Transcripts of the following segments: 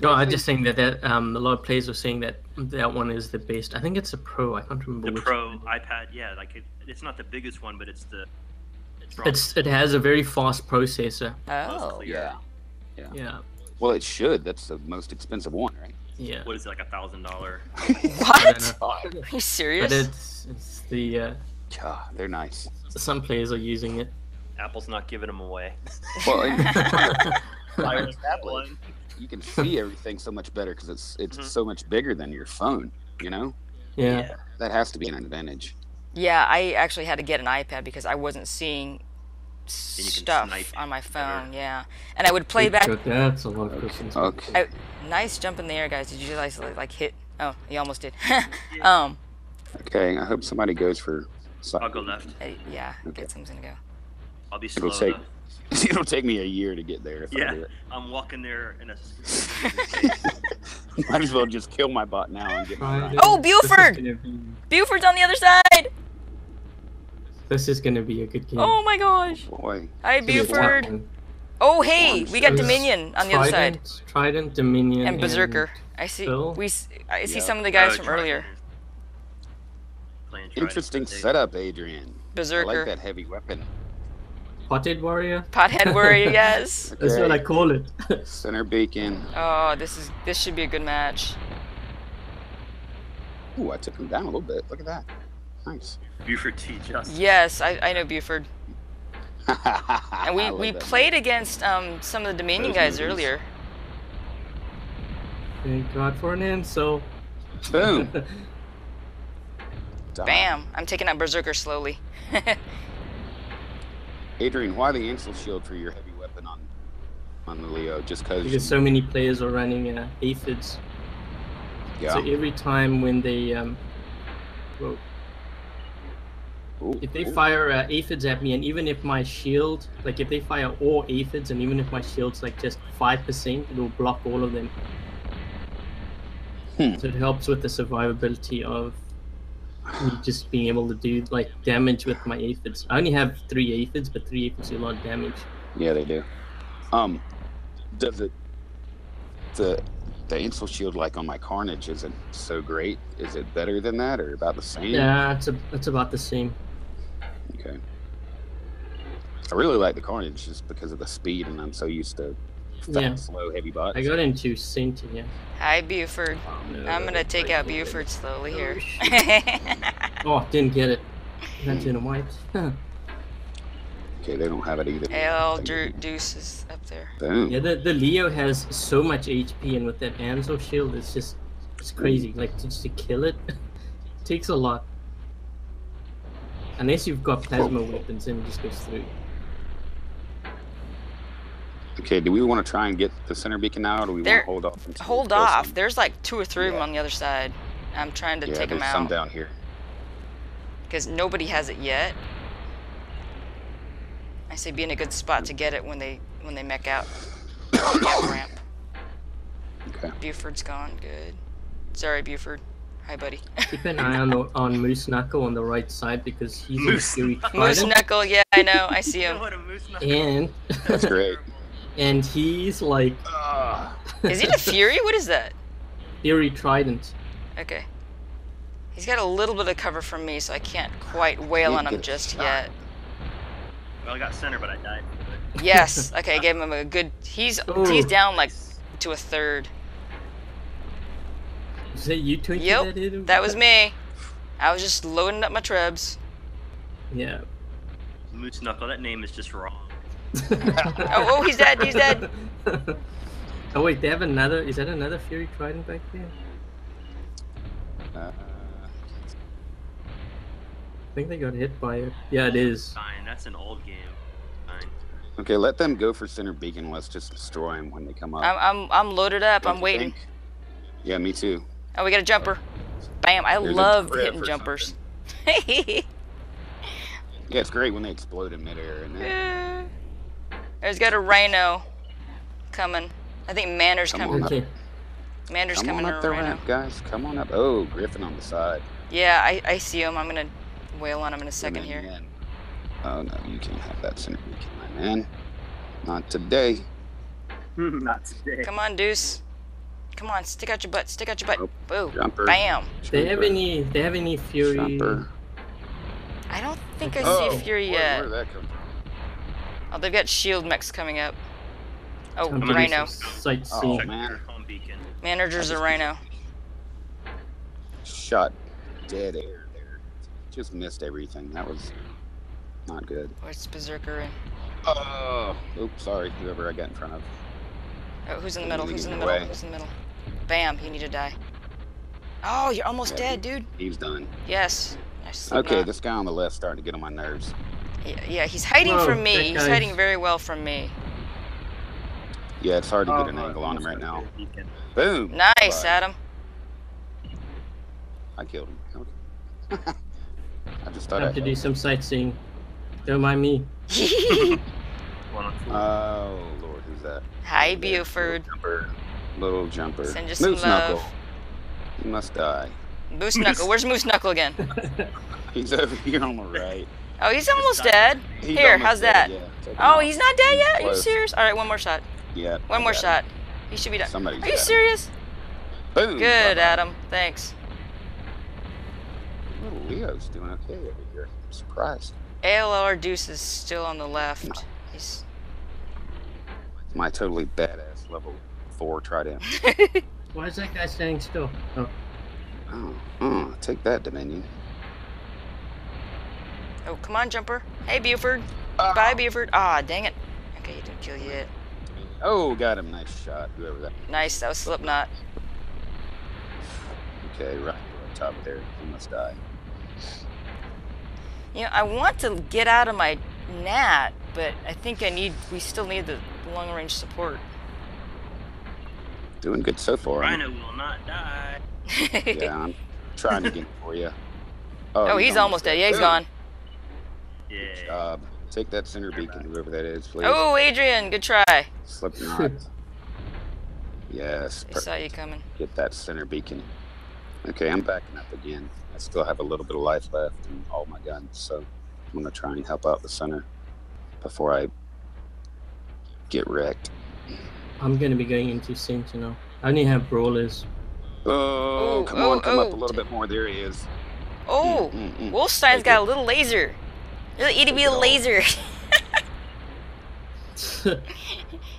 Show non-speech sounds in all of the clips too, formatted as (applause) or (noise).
No, I'm just saying that that um, a lot of players are saying that that one is the best. I think it's a pro. I can't remember The which. Pro one. iPad, yeah, like it, it's not the biggest one, but it's the. It's, It's it has a very fast processor. Oh. clear. Yeah. Yeah, Well, it should. That's the most expensive one, right? yeah. What is it, like a thousand dollar? (laughs) What? Are you serious? But it's it's the uh, yeah, they're nice. some players are using it. Apple's not giving them away. Well, and Buy your one, one. (laughs) you can (laughs) see everything so much better because it's it's Mhm. so much bigger than your phone. You know, Yeah. that has to be an advantage. Yeah, I actually had to get an iPad because I wasn't seeing stuff on my better. phone. Yeah, and I would play back. That's a lot of questions. Okay. I, nice jump in the air, guys. Did you guys like, like hit? Oh, you almost did. (laughs) um, Okay. I hope somebody goes for. I'll go left. uh, yeah, Okay. get someone's gonna go. I'll be slow. It'll take. though. (laughs) It'll take me a year to get there. If I Yeah. do it. I'm walking there in a. (laughs) Might as well just kill my bot now and get my Oh, This is Buford! be- Buford's on the other side. This is gonna be a good game. Oh my gosh. Oh, boy. Hi, It's gonna be a tough Buford. Oh, hey, we got It's Dominion on the other side. Trident, Trident, Dominion, And Berserker. I see. Phil? We. s- I see Yeah. some of the guys Oh, from Trident earlier. Trident. Interesting They- setup, Adrian. I Berserker. like that heavy weapon. Potted Warrior. Pothead warrior. (laughs) Yes. That's what I call it. Center bacon. Oh, this is this should be a good match. Ooh, I took him down a little bit. Look at that. Nice. Buford T. Just. Yes, I, I know Buford. (laughs) And we, we that played against um some of the Dominion Those guys movies. earlier. Thank God for an Ancile. Boom. (laughs) Bam! I'm taking out Berserker slowly. Adrian, why the Ancile shield for your heavy weapon on on the Leo? Just because. because so many players are running uh, aphids. yeah. So every time when they um, Ooh, if they ooh. fire uh, aphids at me, and even if my shield, like if they fire all aphids, and even if my shield's like just five percent, it will block all of them. Hmm. So it helps with the survivability of just being able to do like damage with my aphids. I only have three aphids, but three aphids do a lot of damage. Yeah, they do. Um, does it the the Ancile shield like on my Carnage isn't so great? Is it better than that or about the same? Yeah, it's a, it's about the same. Okay. I really like the Carnage just because of the speed, and I'm so used to fast, Yeah. slow, heavy bots. I got into Saint, yeah. Hi, Buford. Oh, no, I'm gonna take out wait, wait, Buford slowly oh, here. (laughs) Oh, didn't get it. That's in a (laughs) white. (laughs) Okay, they don't have it either. L Thank Deu- Deuce is up there. Boom. yeah, the, the Leo has so much HP, and with that Ancile shield, it's just it's mm. crazy. Like just to kill it, takes a lot. Unless you've got plasma oh. weapons, then it just goes through. Okay, do we want to try and get the center beacon now, or do we There- want to hold off? until Hold off. some? There's like two or three of them on the other side. I'm trying to yeah, take them there's some down here. because nobody has it yet. I say be in a good spot to get it when they when they mech out. Out (coughs) ramp. Okay. Buford's gone. Good. Sorry, Buford. Hi, buddy. Keep an (laughs) eye on the, on Moose Knuckle on the right side because he's in Moose- Fury Moose Knuckle. Yeah, I know. I see him. (laughs) what a moose knuckle- and That's great. (laughs) and he's like Ah, Is he a Fury? What is that? Fury Trident. Okay. He's got a little bit of cover from me, so I can't quite wail Can't on him just shot. yet. Well, I got center, but I died. Yes. (laughs) Okay, I gave him a good. He's he's down like to a third. Is that you tweeting Yep, that? Adam? That was me. I was just loading up my trebs. Yeah. Moose knuckle. That name is just wrong. Oh, oh, he's dead, he's dead. oh wait, they have another. Is that another Fury Trident back there? uh, I think they got hit by it. Yeah, it is. Fine. That's an old game. Fine. okay, let them go for center beacon. Let's just destroy them when they come up. I'm I'm I'm loaded up. Don't I'm waiting. think? Yeah, me too. Oh, we got a jumper. Bam! I There's love hitting or jumpers. (laughs) Yeah, it's great when they explode in midair. And then, There's got a rhino coming. I think Manner's Come coming. on up. Okay. Manner's come coming on up the rhino. ramp, guys. Come on up. Oh, Griffin on the side. Yeah, I, I see him. I'm gonna wail on him in a second here. man. Oh no, you can't have that center beacon, my man. Not today. (laughs) Not today. Come on, Deuce. Come on, stick out your butt. Stick out your butt. Nope. Boo. Jumper. Bam. They have any? They have any fury? Jumper. I don't think I Oh, see Fury where, yet. where did that come from? Oh, they've got shield mechs coming up. Oh, Time to Rhino. some Oh, Sightseeing. Man. your home beacon. Manager's a Rhino. Shot dead air there. Just missed everything. That was not good. Where's Berserker in? Oh, oops, sorry, whoever I got in front of. Oh, who's in the middle? Who's in the middle? way. Who's in the middle? Bam, you need to die. Oh, you're almost Yeah, dead, dude. He's done. Yes. Okay, Slipknot. this guy on the left starting to get on my nerves. Yeah, yeah, he's hiding Whoa, from me. He's hiding very well from me. Yeah, it's hard to Oh, get an oh, angle on him right now. Boom. Nice, Bye. Adam. I killed him. (laughs) I just thought I. Time to do some sightseeing. Don't mind me. One on four. Oh Lord, who's that? Hi, Buford. Little jumper. Little jumper. Send you some Moose Knuckle. love. He must die. Moose Knuckle. (laughs) Where's Moose Knuckle again? (laughs) He's over here on the right. Oh, he's almost dead. He's Here, almost how's dead, that? Yeah, Oh, out. he's not dead yet? Are you Close. serious? All right, one more shot. Yeah. One I more got shot. He should be done. Somebody's Are you got serious? Boom. Good, bye-bye. Adam. Thanks. Little Leo's doing okay over here. I'm surprised. ALR Deuce is still on the left. Hmm. He's. My totally badass level four trident. (laughs) Why is that guy standing still? Oh, Oh, oh, take that, Dominion. Oh, come on, jumper. Hey, Buford. Ah. Bye, Buford. Ah, dang it. Okay, he didn't kill you yet. Oh, got him. Nice shot. Whoever that. Nice, that was Slipknot. Okay, right on top there. He must die. You know, I want to get out of my nat, but I think I need. We still need the long range support. Doing good so far. I'm- Rhino will not die. (laughs) Yeah, I'm trying to get for you. (laughs) oh, he's almost dead. Yeah, he's gone. Yeah. Uh, take that center beacon, whoever that is, please. Oh, Adrian, good try. Slip knot. (laughs) yes. I saw you coming. Get that center beacon. Okay, I'm backing up again. I still have a little bit of life left and all my guns, so I'm gonna try and help out the center before I get wrecked. I'm gonna be going into Sentinel. I only have brawlers. Oh, Oh, come oh, on, come up a little bit more. There he is. Oh, Mm, mm, mm. Wolfstein's Take got a little laser. Little itty Take bitty it all. laser.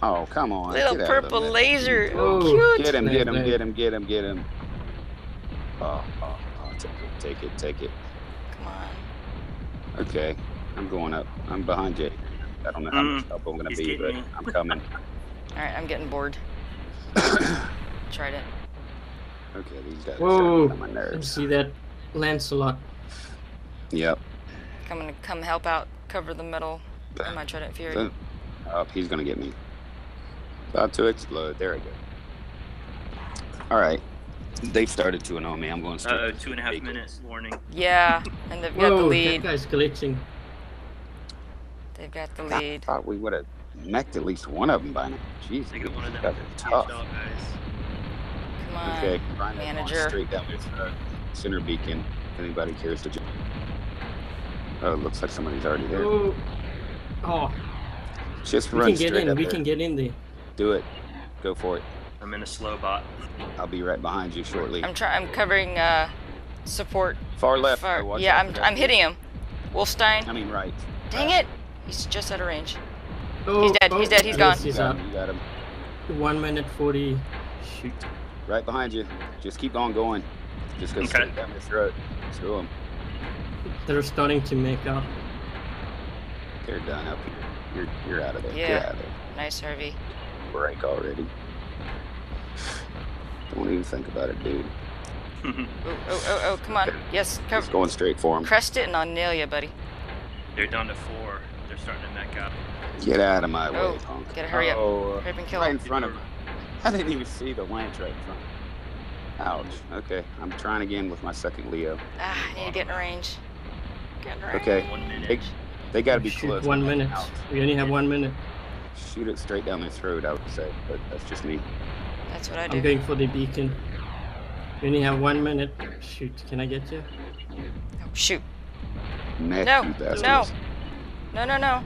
Oh, come on. little get purple laser. Oh, Oh, cute. Get him, get him, get him, get him, get him. Oh, oh, oh, take it, take it, take it. Come on. Okay, I'm going up. I'm behind you. I don't know how much Mm, help I'm gonna be, but me. I'm coming. (laughs) All right, I'm getting bored. (coughs) Tried it. okay, these guys Whoa. are on my Let's nerves. see that Lancelot. Yep. Coming to come help out, cover the middle. I might try to Fury. So- Up, he's gonna get me. About to explode. There we go. All right. They started to annoy me. I'm going Uh straight. oh, two and a half minutes warning. Yeah, and they've got the Whoa, that lead. guy's glitching. They've got the lead. I lead. thought we would have mechted at least one of them by now. Jeez, They get one of these them guys are huge tough. dog guys. Come on. Okay, Rhino manager. straight down this uh, center beacon. If anybody cares to jump. Oh, it looks like somebody's already there. Oh, oh, Just we run can get straight in. up We there. can get in there. Do it. Go for it. I'm in a slow bot. I'll be right behind you shortly. I'm trying. I'm covering uh, support. Far left. Far- though, yeah, I'm. I'm hitting him. Wolfstein. I mean, right. Dang it! He's just out of range. Oh, dead, he's oh, dead, he's yes, gone. You He's got up. him. You got him. One minute forty. Shoot. Right behind you. Just keep on going. Just go Okay. straight down this road. Screw them. They're starting to make up. They're done up here. You're, you're out of there. Yeah. Get out of there. Nice, Harvey. Break already. Don't even think about it, dude. (laughs) Oh, oh, oh, oh! Come on. Yes, Just cover. going straight for him. Crest it, and I'll nail you, buddy. They're down to four. They're starting to mech up. Get out of my Oh, way, punk. gotta hurry up. Oh, Hurry up and kill right him. in front of him. I didn't even see the lance right in front. Ouch. Okay, I'm trying again with my second Leo. Ah, I need to get in range. Get in range. Okay, One minute. they, they got to be Shoot close. one minute. We only have one minute. Shoot it straight down their throat, I would say, but that's just me. That's what I do. I'm going for the beacon. We only have one minute. Shoot, can I get you? Oh, shoot. Neck, No, no. No, no, no.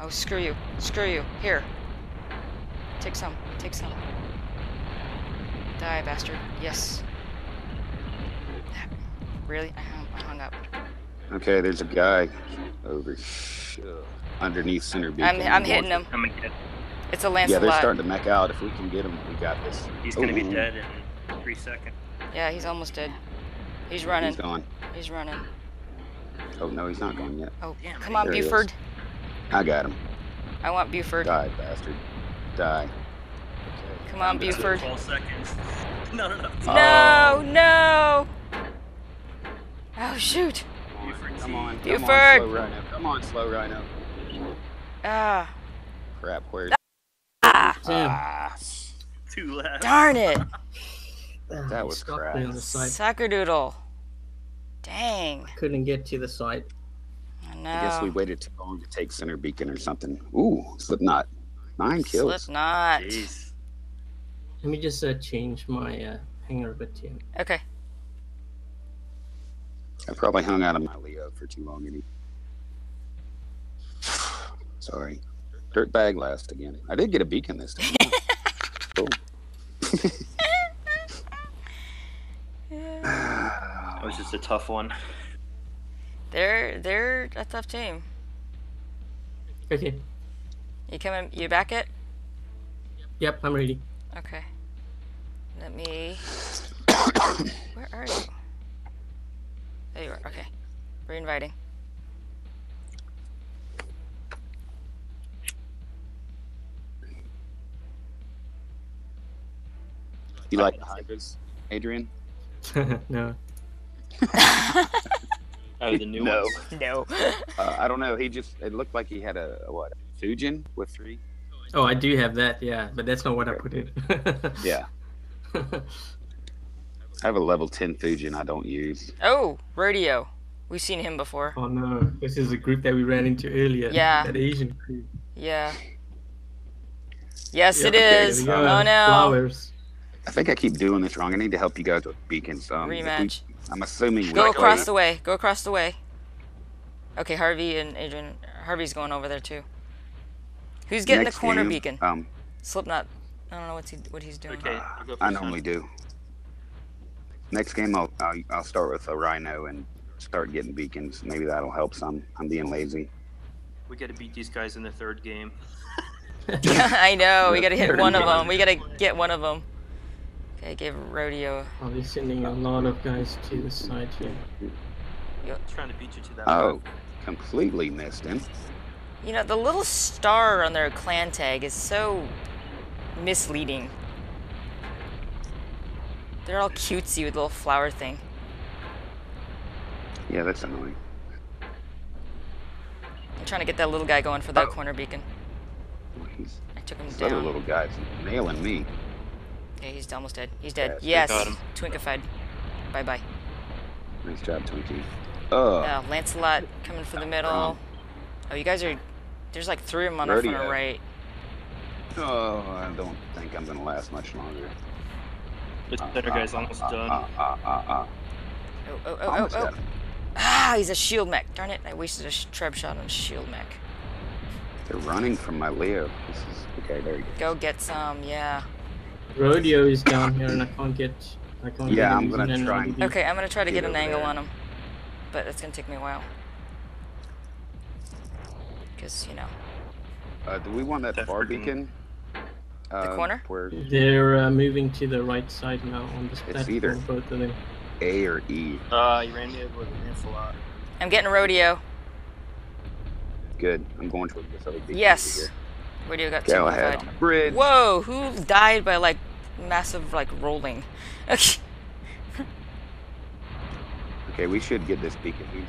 Oh, screw you. Screw you. Here. Take some. Take some. Die, bastard. Yes. Really? Uh-huh. I hung, up. Okay, there's a guy over sh- underneath center beacon. I'm, I'm hitting him. I'm gonna get. It's a Yeah, they're starting to mech out. If we can get him, we got this. He's gonna be dead in three seconds. Yeah, he's almost dead. He's running. He's gone. He's running. Oh no, he's not gone yet. Oh, Damn, come on, there he is. Buford. I got him. I want Buford. Die, bastard. Die. Okay. Come on, Buford. Twelve seconds. (laughs) No, no, no. No, no. Oh shoot. Buford Come T. on, come Buford. on, slow rhino. Come on, slow rhino. Ah. Crap, where? Ah. Damn. Ah, Two left. Darn it. (laughs) That was stopped crap. me on the side. Suckerdoodle. Dang. Couldn't get to the site. I know. I guess we waited too long to take center beacon or something. Ooh, Slipknot. Nine kills. Slipknot. Jeez. Let me just uh, change my uh, hanger a bit here. Okay. I probably hung out of my Leo for too long. Any. Sorry. Dirt bag last again. I did get a beacon this time. (laughs) cool. (sighs) That was just a tough one. They're they're a tough team. Okay. You coming? You back it? Yep, I'm ready. Okay. Let me. (coughs) Where are you? There you are. Okay. Reinviting. you like the hydras, Adrian? (laughs) no. (laughs) Oh, the new No. ones. No. Uh, I don't know. He just, it looked like he had a, a what? Fujin with three? Oh, I do have that, yeah, but that's not what I put in. Yeah. (laughs) I have a level 10 Fujin I don't use. oh, rodeo. We've seen him before. oh no, this is a group that we ran into earlier. Yeah. That Asian group. Yeah. Yes, Yeah, it okay, there is. Oh no. Flowers. I think I keep doing this wrong. I need to help you guys with beacons. Um, if we- Rematch. I'm assuming we Go across the way. Go across the way. Okay, Harvey and Adrian. Harvey's going over there too. Who's getting next the corner game, beacon? Um, Slipknot. I don't know what's he what he's doing. Okay, I'll go I normally do. Next game, I'll, I'll I'll start with a rhino and start getting beacons. Maybe that'll help some. I'm being lazy. We gotta beat these guys in the third game. (laughs) I know. We gotta hit one of them. We gotta get one of them. Okay, give rodeo. I'll be sending a lot of guys to the side here. trying to beat you to that. Oh, completely missed him. You know, the little star on their clan tag is so misleading. They're all cutesy with a little flower thing. Yeah, that's annoying. I'm trying to get that little guy going for that Oh. corner beacon. He's, I took him this other little guy's nailing me. Okay, he's almost dead. He's dead. Yeah, Yes. got him. Twinkified. Bye bye. Nice job, Twinkie. Oh, Uh, Lancelot coming for the middle. wrong. Oh, you guys are. There's like three of them on our front right. oh, I don't think I'm gonna last much longer. The Uh, center uh, guy's almost uh, done. Uh, uh, uh, uh. Oh, oh, oh, oh, oh. Ah, he's a shield mech. Darn it, I wasted a sh- treb shot on shield mech. They're running from my Leo. This is okay. There you go. Go get some, yeah. Rodeo is down here and I can't get. I can't Yeah, get I'm gonna try and- Okay, I'm gonna try to Get get, an angle there. on him. But it's gonna take me a while. Because, you know. Uh, do we want that That far freaking- beacon? Uh, corner? Where. They're uh, moving to the right side now on this It's platform, either- both of them. A or E? Uh, you ran me over with an Lancelot. I'm getting a rodeo. Good. I'm going toward this other beacon. Yes. Over Rodeo got here. Go ahead Twinkified. bridge. Whoa, who died by like massive like rolling? Okay. (laughs) Okay, we should get this beacon. Who's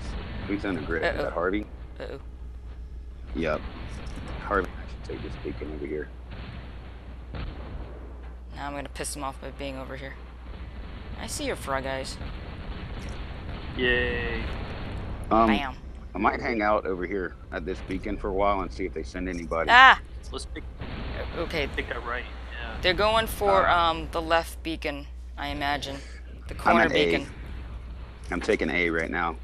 who's on the grid? Is Uh-oh. that Harvey? Uh-oh. Yep. Harvey, I should take this beacon over here. Now I'm gonna piss him off by being over here. I see your frog eyes. Yay. Um, Bam. I might hang out over here at this beacon for a while and see if they send anybody. Ah! Let's pick, Okay, pick that right. Yeah. they're going for Uh, um the left beacon, I imagine. The I'm corner beacon. I'm taking A right now.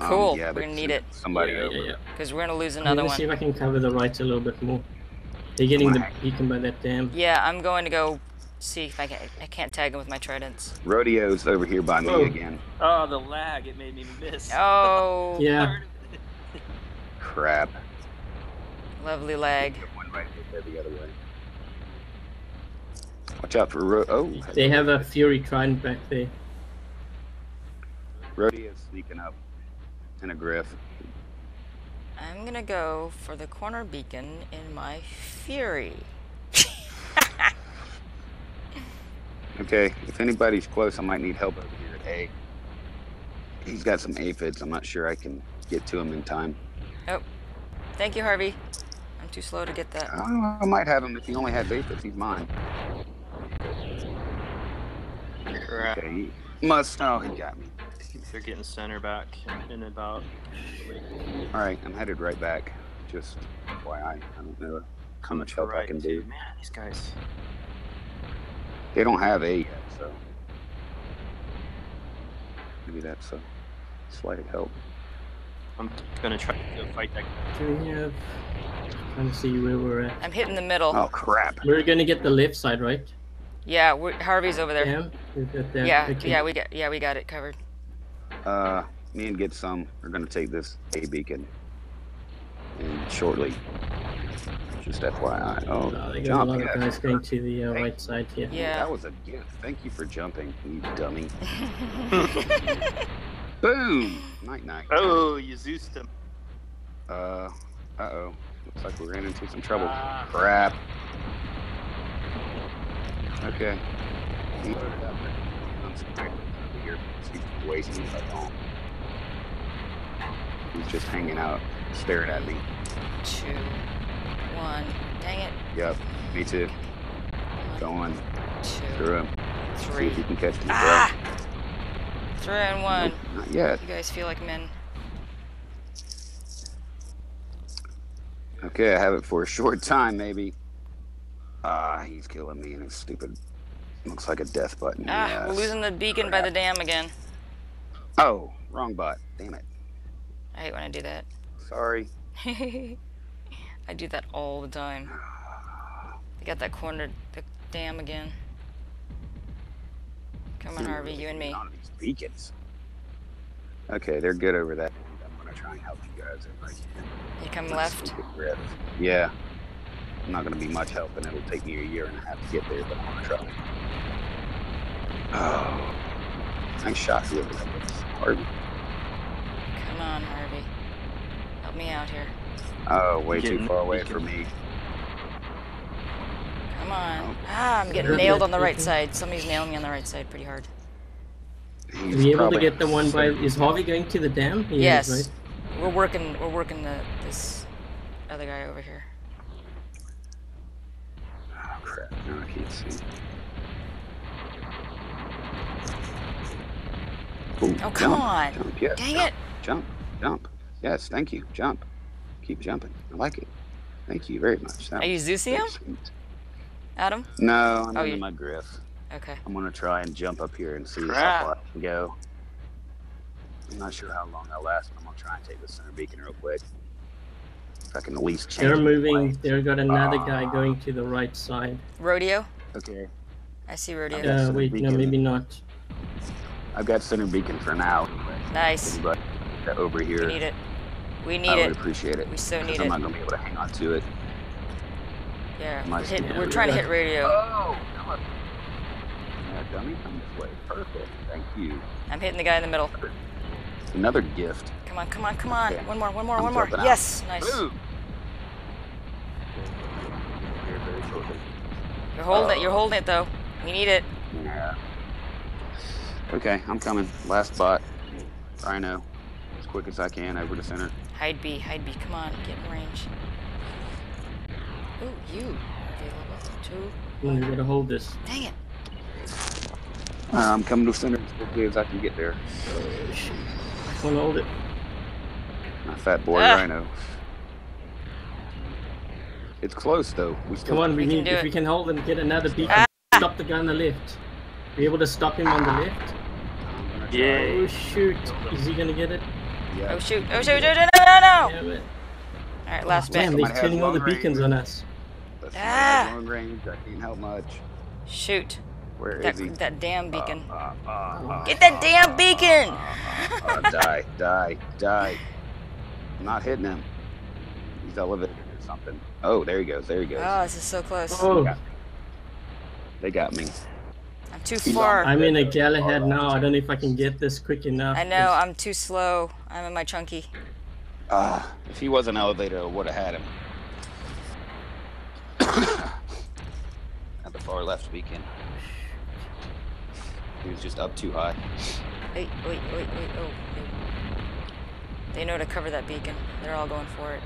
Um, Cool, yeah, we're they gonna need it. Somebody yeah, over. yeah, yeah. Because we're gonna lose I'm another gonna see if I can cover the right a little bit more. They're getting the Right. beacon by that dam. Yeah, I'm going to go see if I can. I can't tag him with my tridents. Rodeo's over here by me Whoa. again. Oh, the lag! It made me miss. (laughs) Oh, (laughs) Yeah. Crap. lovely lag. One right there the other way. Watch out for ro- oh They have a Fury Trident back there. Rodeo's sneaking up in a griff. I'm gonna go for the corner beacon in my Fury. (laughs) Okay, if anybody's close, I might need help over here at A. He's got some aphids. I'm not sure I can get to him in time. Oh, thank you, Harvey. I'm too slow to get that. Oh, I might have him if he only has aphids. He's mine. Okay, he must. Oh, he got me. They're getting center back in about. All right, I'm headed right back. Just FYI, I don't know how much help I can too. do. Man, these guys. They don't have A yet, so maybe that's a slight help. I'm gonna try to fight that. Do we have? Trying to see where we're at. I'm hitting the middle. Oh crap! We're gonna get the left side, right? Yeah, we're, Harvey's over there. Damn. We've got. Yeah, Okay. yeah, we got yeah we got it covered. Uh, me and get some are gonna take this A beacon, and shortly. Just FYI. Oh, Oh, they got a lot yeah. of guys going to the uh, right side here. Yeah. That was a gift. Thank you for jumping, you dummy. (laughs) (laughs) Boom! Night night. Oh, you Zeused him. Uh, uh oh. Looks like we ran into some trouble. Ah. Crap. Okay. Loaded up. I'm sorry. He's his phone. He's just hanging out, staring at me. Two, one. Dang it. Yep, me too. One, Going two, through him. See three. if he can catch me. Ah! Three and one. Nope, not yet. You guys feel like men. Okay, I have it for a short time, maybe. Ah, he's killing me, and it's stupid. Looks like a death button. Ah, we're yes. losing the beacon by the dam again. Oh, wrong bot. Damn it. I hate when I do that. Sorry. (laughs) I do that all the time. They got that cornered the dam again. Come on, Harvey, you and me. These beacons. Okay, they're good over that. I'm gonna try and help you guys if I can. You come left. get rid of- Yeah. I'm not gonna be much help, and it'll take me a year and a half to get there, but I'm gonna try. Oh, nice shot, whoever that was. Hard. Come on, Harvey. Help me out here. Oh, way too far away for me. Come on. Oh. Ah, I'm getting nailed on the right side. Somebody's nailing me on the right side pretty hard. Are we able to get the one by? Is Harvey going to the dam? He is, yes. right? We're working we're working the this other guy over here. Oh crap! No, I can't see. Ooh, Oh come jump, on. Jump, yes. Dang jump, it. Jump, jump. Yes, thank you. Jump. Keep jumping. I like it. Thank you very much. That Are you Zeusium? Adam? No, I'm Oh, in my griff. Okay. I'm gonna try and jump up here and see how far I can go. I'm not sure how long I last, but I'm gonna try and take the center beacon real quick. If I can at least change. They're moving. plane. They've got another Ah. guy going to the right side. Rodeo? Okay. I see rodeo. Okay. Uh, wait, we no, maybe not. I've got center beacon for now. Nice. Anybody that over We here, need it. We need I need would it. appreciate it. We so 'cause need I'm it. not gonna be able to hang on to it. Yeah. We're, hit, we're trying to hit idiot. radio. Oh, come on. Yeah, dummy, come this way. Perfect. Thank you. I'm hitting the guy in the middle. Another gift. Come on, come on, come on. Okay. One more, one more, I'm one more. jumping out. Yes, nice. Boom. Here very shortly. You're holding it. You're holding it though. We need it. Yeah. Okay, I'm coming. Last spot. Rhino. As quick as I can over to center. Hide B, hide B. Come on, get in range. Ooh, you available. Two. We gotta hold this. Dang it. Uh, I'm coming to center as quickly as I can get there. I can't hold it. My fat boy Ah. Rhino. It's close though. We still Come on, we, We need. If it. we can hold and get another beacon, Ah. stop the guy on the left. Be able to stop him on the left. I'm gonna try. Yeah. Oh shoot! Is he gonna get it? Yeah. Oh shoot. Oh shoot. No, no, no, no, no. Alright, last Damn, bit. he's Someone has turning all the beacons range. on us. That's Ah. long range. I can't help much. Shoot. Where That, is he? that damn beacon. Uh, uh, uh, Get that damn beacon! uh, (laughs) die, die, die. I'm not hitting him. He's elevated or something. Oh, there he goes. There he goes. Oh, this is so close. Oh, They got me. I'm too He's far. I'm in a Galahad now. I don't know if I can get this quick enough. I know, I'm too slow. I'm in my chunky. Ah, if he wasn't elevated, I would have had him. (coughs) At the far left beacon. He was just up too high. Wait, wait, wait, wait. Oh, wait. They know to cover that beacon. They're all going for it.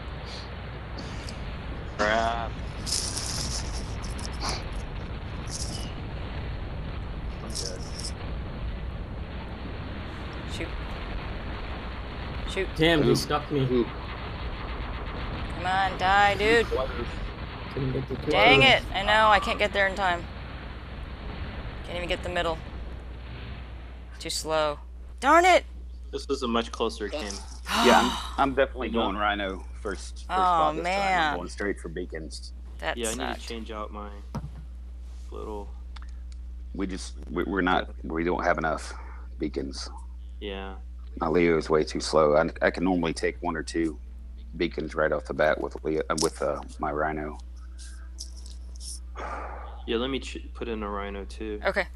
Crap. I'm dead. Shoot. Shoot. Damn, he stuck me. Ooh. Come on, die, dude. Couldn't get the Dang it. I know, I can't get there in time. Can't even get the middle. Too slow. Darn it! This was a much closer game. (gasps) Yeah, I'm, I'm definitely going Rhino first. first Oh, spot this time. man. I'm going straight for beacons. That yeah, I need to change out my little. We just we, we're not we don't have enough beacons. Yeah. My Leo is way too slow. I, I can normally take one or two beacons right off the bat with Leo uh, with uh, my Rhino. Yeah, let me ch- put in a rhino too. Okay.